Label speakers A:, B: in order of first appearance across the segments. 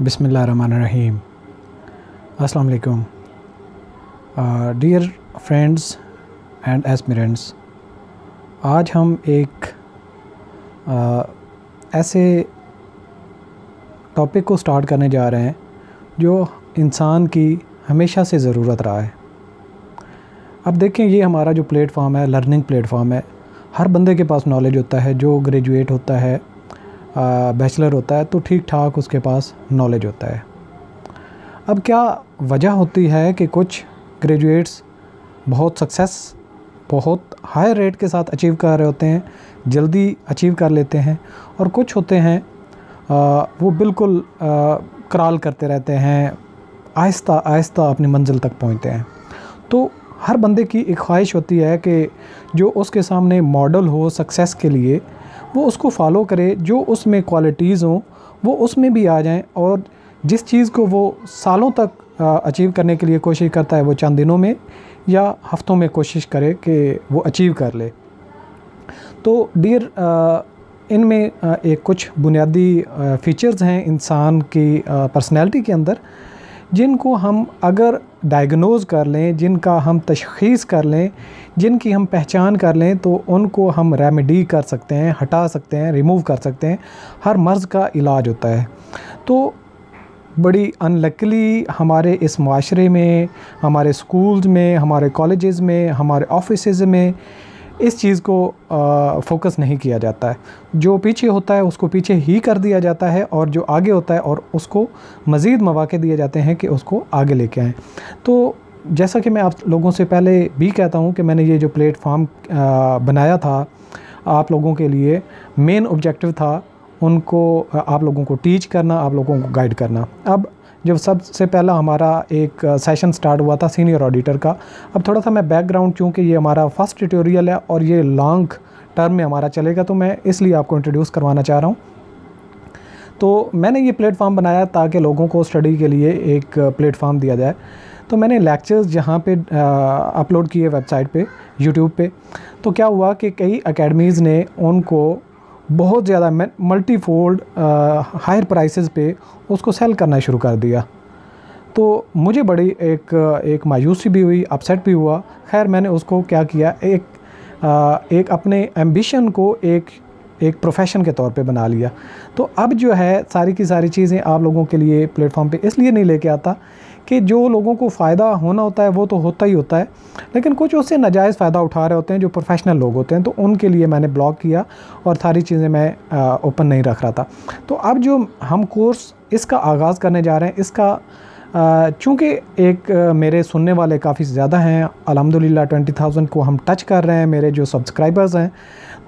A: बिसमीम अस्सलाम dear friends and aspirants आज हम एक uh, ऐसे टॉपिक को स्टार्ट करने जा रहे हैं जो इंसान की हमेशा से ज़रूरत रहा है। अब देखें ये हमारा जो प्लेटफॉर्म है लर्निंग प्लेटफॉर्म है हर बंदे के पास नॉलेज होता है जो ग्रेजुएट होता है बैचलर होता है तो ठीक ठाक उसके पास नॉलेज होता है। अब क्या वजह होती है कि कुछ ग्रेजुएट्स बहुत सक्सेस बहुत हाई रेट के साथ अचीव कर रहे होते हैं जल्दी अचीव कर लेते हैं और कुछ होते हैं आ, वो बिल्कुल कराल करते रहते हैं आहिस्ता आहिस्ता अपनी मंजिल तक पहुँचते हैं। तो हर बंदे की एक ख्वाहिश होती है कि जो उसके सामने मॉडल हो सक्सेस के लिए वो उसको फॉलो करे, जो उसमें क्वालिटीज़ हों, वो उसमें भी आ जाएँ और जिस चीज़ को वो सालों तक अचीव करने के लिए कोशिश करता है वो चंद दिनों में या हफ्तों में कोशिश करे कि वो अचीव कर ले। तो डियर इनमें एक कुछ बुनियादी फ़ीचर्स हैं इंसान की पर्सनैलिटी के अंदर। जिनको हम अगर डायग्नोज़ कर लें, जिनका हम तशख़ीस कर लें, जिनकी हम पहचान कर लें तो उनको हम रेमेडी कर सकते हैं, हटा सकते हैं रिमूव कर सकते हैं। हर मर्ज़ का इलाज होता है। तो बड़ी अनलकली हमारे इस माशरे में, हमारे स्कूल्स में, हमारे कॉलेजेस में, हमारे ऑफ़िस में इस चीज़ को फोकस नहीं किया जाता है। जो पीछे होता है, उसको पीछे ही कर दिया जाता है और जो आगे होता है और उसको मज़ीद मौाक़े दिए जाते हैं कि उसको आगे लेके आएँ। तो जैसा कि मैं आप लोगों से पहले भी कहता हूँ कि मैंने ये जो प्लेटफॉर्म बनाया था आप लोगों के लिए, मेन ऑब्जेक्टिव था उनको आप लोगों को टीच करना, आप लोगों को गाइड करना। अब जब सबसे पहला हमारा एक सेशन स्टार्ट हुआ था सीनियर ऑडिटर का, अब थोड़ा सा मैं बैकग्राउंड चूँकि ये हमारा फ़र्स्ट ट्यूटोरियल है और ये लॉन्ग टर्म में हमारा चलेगा तो मैं इसलिए आपको इंट्रोड्यूस करवाना चाह रहा हूँ। तो मैंने ये प्लेटफॉर्म बनाया ताकि लोगों को स्टडी के लिए एक प्लेटफॉर्म दिया जाए। तो मैंने लेक्चर्स जहाँ पे अपलोड किए वेबसाइट पे यूट्यूब पे। तो क्या हुआ कि कई अकेडमीज़ ने उनको बहुत ज़्यादा मल्टी फोल्ड हायर प्राइसेस पे उसको सेल करना शुरू कर दिया। तो मुझे बड़ी एक एक मायूसी भी हुई अपसेट भी हुआ। खैर मैंने उसको क्या किया? एक आ, एक अपने एम्बिशन को एक एक प्रोफेशन के तौर पे बना लिया। तो अब जो है सारी की सारी चीज़ें आप लोगों के लिए प्लेटफॉर्म पे इसलिए नहीं लेके आता कि जो लोगों को फ़ायदा होना होता है, वो तो होता ही होता है। लेकिन कुछ उससे नाजायज़ फ़ायदा उठा रहे होते हैं जो प्रोफेशनल लोग होते हैं तो उनके लिए मैंने ब्लॉक किया और सारी चीज़ें मैं ओपन नहीं रख रहा था। तो अब जो हम कोर्स इसका आगाज़ करने जा रहे हैं, इसका चूँकि एक मेरे सुनने वाले काफ़ी ज़्यादा हैं अलहमदिल्ला ट्वेंटी थाउज़ेंड को हम टच कर रहे हैं मेरे जो सब्सक्राइबर्स हैं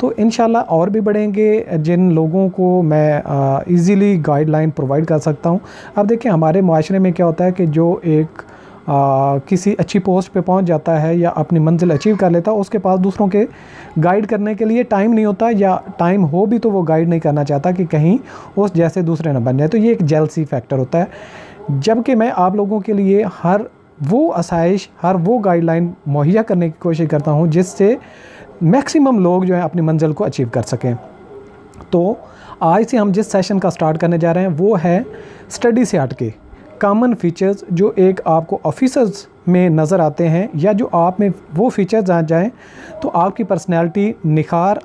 A: तो इन और भी बढ़ेंगे जिन लोगों को मैं इजीली गाइडलाइन प्रोवाइड कर सकता हूँ। अब देखिए हमारे माशरे में क्या होता है कि जो एक आ, किसी अच्छी पोस्ट पे पहुँच जाता है या अपनी मंजिल अचीव कर लेता है उसके पास दूसरों के गाइड करने के लिए टाइम नहीं होता या टाइम हो भी तो वो गाइड नहीं करना चाहता कि कहीं उस जैसे दूसरे ना बन जाए। तो ये एक जेलसी फैक्टर होता है। जबकि मैं आप लोगों के लिए हर वो आसाइश, हर वो गाइडलाइन मुहैया करने की कोशिश करता हूँ, जिससे मैक्सिमम लोग जो है अपनी मंजिल को अचीव कर सकें। तो आज से हम जिस सेशन का स्टार्ट करने जा रहे हैं, वो है स्टडी से हट के कामन फीचर्स जो एक आपको ऑफिसर्स में नज़र आते हैं या जो आप में वो फीचर्स आ जाएँ तो आपकी पर्सनैलिटी निखार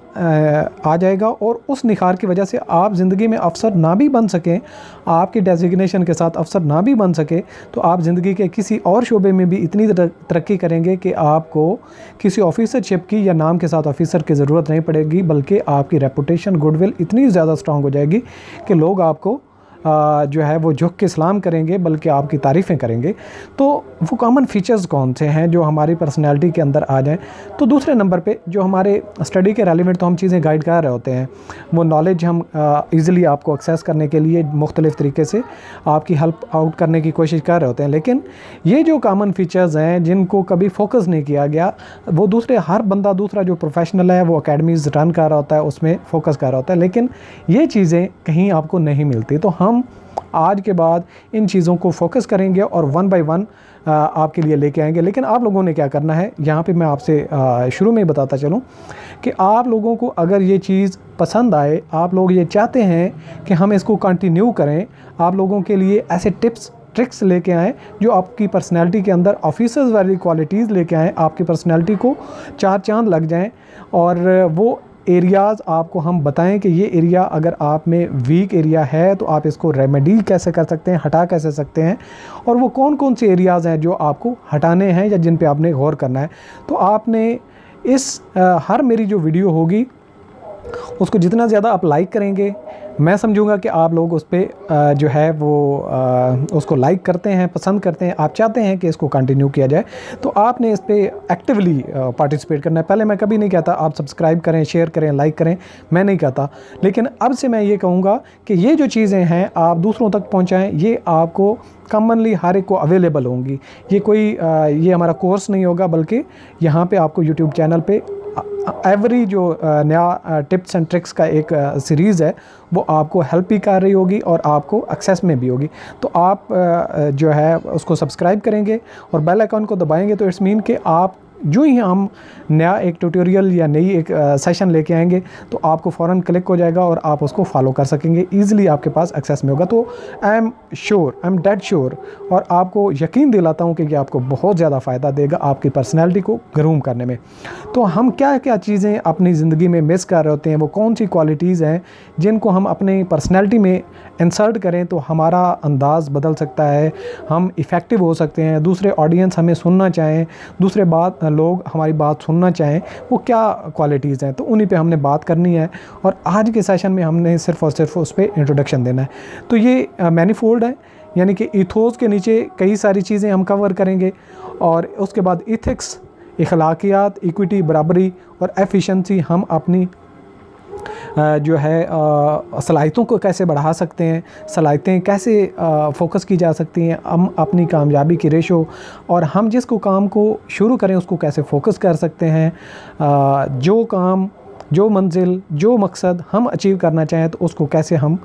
A: आ जाएगा और उस निखार की वजह से आप ज़िंदगी में अफसर ना भी बन सकें, आपकी डेजिग्नेशन के साथ अफसर ना भी बन सके तो आप ज़िंदगी के किसी और शोबे में भी इतनी तरक्की करेंगे कि आपको किसी ऑफिसरशिप की या नाम के साथ ऑफिसर की ज़रूरत नहीं पड़ेगी, बल्कि आपकी रेपुटेशन गुडविल इतनी ज़्यादा स्ट्रॉन्ग हो जाएगी कि लोग आपको जो है, वो झुक के सलाम करेंगे, बल्कि आपकी तारीफ़ें करेंगे। तो वो कॉमन फीचर्स कौन से हैं जो हमारी पर्सनैलिटी के अंदर आ जाएँ? तो दूसरे नंबर पर जो हमारे स्टडी के रेलिवेंट तो हम चीज़ें गाइड कर रहे होते हैं, वो नॉलेज हम ईज़िली आपको एक्सेस करने के लिए मुख्तलिफ़ तरीके से आपकी हेल्प आउट करने की कोशिश कर रहे होते हैं। लेकिन ये जो कॉमन फीचर्स हैं, जिनको कभी फोकस नहीं किया गया, वो दूसरे, हर बंदा दूसरा जो प्रोफेशनल है, वो अकेडमीज़ रन कर रहा होता है, उसमें फोकस कर रहा होता है। लेकिन ये चीज़ें कहीं आपको नहीं मिलती। तो हम हम आज के बाद इन चीज़ों को फोकस करेंगे और वन बाय वन आपके लिए लेके आएँगे। लेकिन आप लोगों ने क्या करना है, यहाँ पे मैं आपसे शुरू में ही बताता चलूँ कि आप लोगों को अगर ये चीज़ पसंद आए, आप लोग ये चाहते हैं कि हम इसको कंटिन्यू करें, आप लोगों के लिए ऐसे टिप्स ट्रिक्स लेके आएँ जो आपकी पर्सनैलिटी के अंदर ऑफिसर्स वाली क्वालिटीज़ लेके आएँ, आपकी पर्सनैलिटी को चार चाँद लग जाएँ और वो एरियाज़ आपको हम बताएँ कि ये एरिया अगर आप में वीक एरिया है तो आप इसको रेमेडी कैसे कर सकते हैं हटा कैसे सकते हैं? और वो कौन कौन से एरियाज़ हैं जो आपको हटाने हैं या जिन पे आपने गौर करना है? तो आपने इस आ, हर मेरी जो वीडियो होगी उसको जितना ज़्यादा आप लाइक करेंगे मैं समझूँगा कि आप लोग उस पर जो है वो उसको लाइक करते हैं, पसंद करते हैं। आप चाहते हैं कि इसको कंटिन्यू किया जाए तो आपने इस पर एक्टिवली पार्टिसिपेट करना है। पहले मैं कभी नहीं कहता आप सब्सक्राइब करें शेयर करें लाइक करें, मैं नहीं कहता। लेकिन अब से मैं ये कहूँगा कि ये जो चीज़ें हैं, आप दूसरों तक पहुँचाएँ, ये आपको कॉमनली हर एक को अवेलेबल होंगी। ये कोई ये हमारा कोर्स नहीं होगा, बल्कि यहाँ पे आपको यूट्यूब चैनल पे एवरी जो नया टिप्स एंड ट्रिक्स का एक सीरीज़ है, वो आपको हेल्प भी कर रही होगी और आपको एक्सेस में भी होगी। तो आप जो है उसको सब्सक्राइब करेंगे और बेल आइकन को दबाएँगे तो इट्स मीन कि आप जो ही हम नया एक ट्यूटोरियल या नई एक सेशन लेके आएँगे तो आपको फ़ौरन क्लिक हो जाएगा और आप उसको फॉलो कर सकेंगे। ईजिली आपके पास एक्सेस में होगा। तो I am sure I am dead sure और आपको यकीन दिलाता हूँ कि ये आपको बहुत ज़्यादा फ़ायदा देगा आपकी पर्सनैलिटी को ग्रूम करने में। तो हम क्या क्या चीज़ें अपनी ज़िंदगी में मिस कर रहे होते हैं? वो कौन सी क्वालिटीज़ हैं जिनको हम अपनी पर्सनैलिटी में इंसर्ट करें तो हमारा अंदाज़ बदल सकता है? हम इफ़ेक्टिव हो सकते हैं। दूसरे ऑडियंस हमें सुनना चाहें, दूसरे बात लोग हमारी बात सुनना चाहें, वो क्या क्वालिटीज़ हैं? तो उन्हीं पे हमने बात करनी है और आज के सेशन में हमने सिर्फ़ और सिर्फ़ उस पर इंट्रोडक्शन देना है। तो ये मैनीफोल्ड है, यानी कि इथोस के नीचे कई सारी चीज़ें हम कवर करेंगे और उसके बाद इथिक्स इखलाकियात इक्विटी बराबरी और एफिशिएंसी हम अपनी जो है सलाहितों को कैसे बढ़ा सकते हैं सलाहितें कैसे फोकस की जा सकती हैं, हम अपनी कामयाबी की रेशो और हम जिस को काम को शुरू करें, उसको कैसे फोकस कर सकते हैं। जो काम, जो मंजिल, जो मकसद हम अचीव करना चाहें तो उसको कैसे हम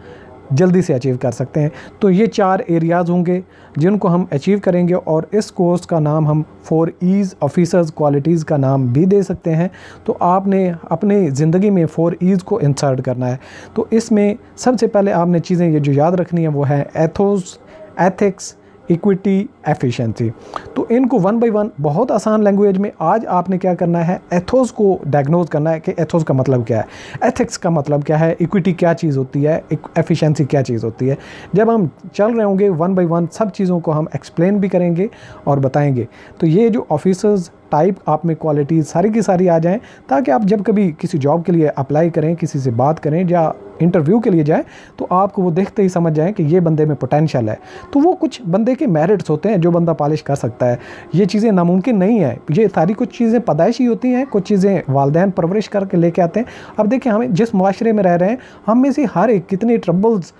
A: जल्दी से अचीव कर सकते हैं। तो ये चार एरियाज़ होंगे जिनको हम अचीव करेंगे और इस कोर्स का नाम हम फोर ईज़ ऑफिसर्स क्वालिटीज़ का नाम भी दे सकते हैं। तो आपने अपने ज़िंदगी में फ़ोर ईज़ को इंसर्ट करना है। तो इसमें सबसे पहले आपने चीज़ें ये जो याद रखनी है वो है एथोस एथिक्स इक्विटी एफिशिएंसी तो इनको वन बाय वन बहुत आसान लैंग्वेज में आज आपने क्या करना है? एथोस को डायग्नोज करना है कि एथोस का मतलब क्या है? एथिक्स का मतलब क्या है? इक्विटी क्या चीज़ होती है? एफिशिएंसी क्या चीज़ होती है? जब हम चल रहे होंगे वन बाय वन सब चीज़ों को हम एक्सप्लेन भी करेंगे और बताएँगे। तो ये जो ऑफिसर्स टाइप आप में क्वालिटीज़ सारी की सारी आ जाएँ, ताकि आप जब कभी किसी जॉब के लिए अप्लाई करें, किसी से बात करें, या इंटरव्यू के लिए जाए तो आपको वो देखते ही समझ जाएँ कि ये बंदे में पोटेंशियल है। तो वो कुछ बंदे के मेरिट्स होते हैं जो बंदा पॉलिश कर सकता है। ये चीज़ें नामुमकिन नहीं है। ये सारी कुछ चीज़ें पैदाइशी होती हैं, कुछ चीज़ें वालदेन परवरिश करके लेके आते हैं। अब देखिए, हमें जिस माशरे में रह रहे हैं, हम में से हर एक कितने ट्रबल्स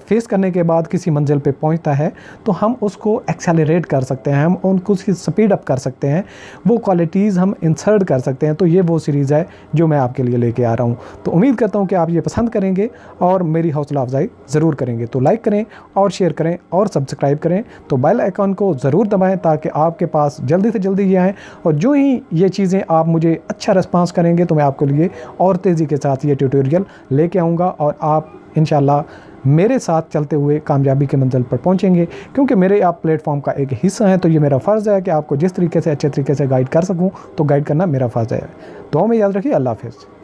A: फेस करने के बाद किसी मंजिल पर पहुँचता है तो हम उसको एक्सेलरेट कर सकते हैं। हम उनको उसकी स्पीड अप कर सकते हैं। वो क्वालिटीज़ हम इंसर्ट कर सकते हैं। तो ये वो सीरीज़ है जो मैं आपके लिए लेके आ रहा हूँ। तो उम्मीद करता हूँ कि आप ये पसंद करेंगे और मेरी हौसला अफजाई ज़रूर करेंगे। तो लाइक करें और शेयर करें और सब्सक्राइब करें। तो बेल आइकॉन को ज़रूर दबाएँ ताकि आपके पास जल्दी से जल्दी ये आएँ। और जो ही ये चीज़ें आप मुझे अच्छा रिस्पांस करेंगे तो मैं आपके लिए और तेज़ी के साथ ये ट्यूटोरियल लेके आऊँगा और आप इन मेरे साथ चलते हुए कामयाबी के मंजिल पर पहुँचेंगे। क्योंकि मेरे आप प्लेटफॉर्म का एक हिस्सा हैं तो ये मेरा फ़र्ज़ है कि आपको जिस तरीके से अच्छे तरीके से गाइड कर सकूँ तो गाइड करना मेरा फ़र्ज़ है। तो में याद रखिए, अल्लाह हाफ़